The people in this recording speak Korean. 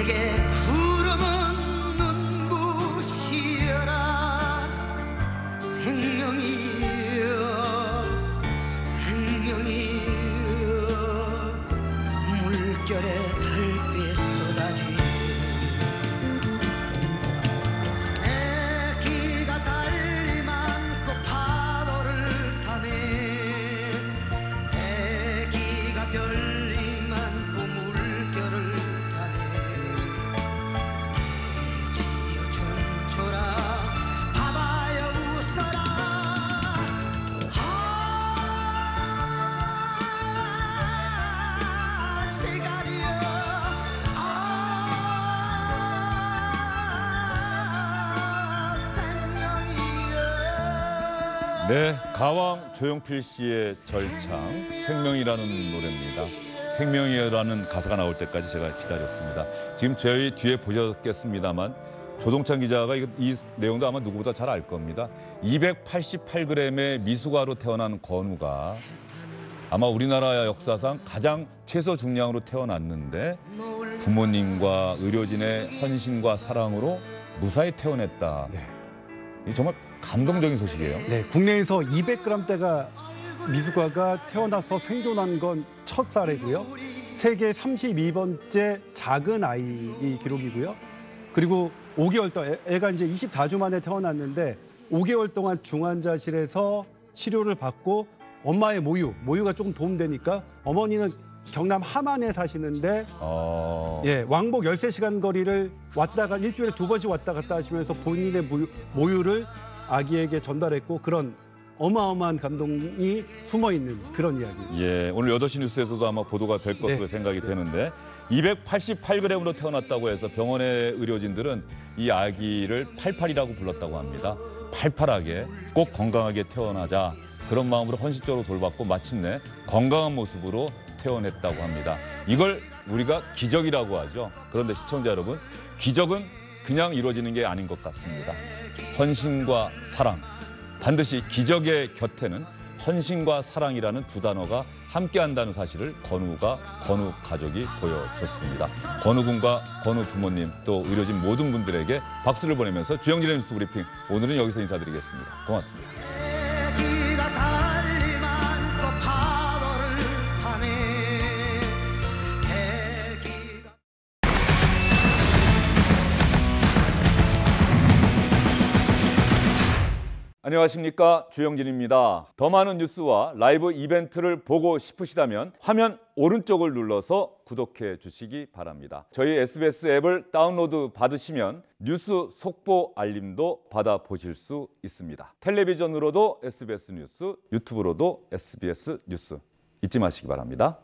내게 구름은 눈부시어라. 생명이여 생명이여. 물결에 네, 가왕 조용필 씨의 절창 생명이라는 노래입니다. 생명이라는 가사가 나올 때까지 제가 기다렸습니다. 지금 저희 뒤에 보셨겠습니다만 조동찬 기자가 이, 이 내용도 아마 누구보다 잘 알 겁니다. 288g의 미숙아로 태어난 건우가 아마 우리나라 역사상 가장 최소 중량으로 태어났는데 부모님과 의료진의 헌신과 사랑으로 무사히 태어났다. 이 정말 감동적인 소식이에요. 네, 국내에서 200g대가 미숙아가 태어나서 생존한 건 첫 사례고요. 세계 32번째 작은 아이 기록이고요. 그리고 5개월 동안 애- 애가 이제 24주 만에 태어났는데 5개월 동안 중환자실에서 치료를 받고 엄마의 모유, 모유가 조금 도움되니까 어머니는 경남 함안에 사시는데 어... 예, 왕복 13시간 거리를 왔다가 일주일에 두 번씩 왔다 갔다 하시면서 본인의 모유, 모유를 아기에게 전달했고 그런 어마어마한 감동이 숨어 있는 그런 이야기. 예, 오늘 8시 뉴스에서도 아마 보도가 될 것으로 네. 생각이 되는데 288g으로 태어났다고 해서 병원의 의료진들은 이 아기를 88이라고 불렀다고 합니다. 팔팔하게 꼭 건강하게 태어나자 그런 마음으로 헌신적으로 돌봤고 마침내 건강한 모습으로 태어났다고 합니다. 이걸 우리가 기적이라고 하죠. 그런데 시청자 여러분, 기적은 그냥 이루어지는 게 아닌 것 같습니다. 헌신과 사랑, 반드시 기적의 곁에는 헌신과 사랑이라는 두 단어가 함께한다는 사실을 건우가 건우 가족이 보여줬습니다. 건우 군과 건우 부모님 또 의료진 모든 분들에게 박수를 보내면서 주영진의 뉴스 브리핑 오늘은 여기서 인사드리겠습니다. 고맙습니다. 안녕하십니까 주영진입니다. 더 많은 뉴스와 라이브 이벤트를 보고 싶으시다면 화면 오른쪽을 눌러서 구독해 주시기 바랍니다. 저희 SBS 앱을 다운로드 받으시면 뉴스 속보 알림도 받아 보실 수 있습니다. 텔레비전으로도 SBS 뉴스, 유튜브로도 SBS 뉴스 잊지 마시기 바랍니다.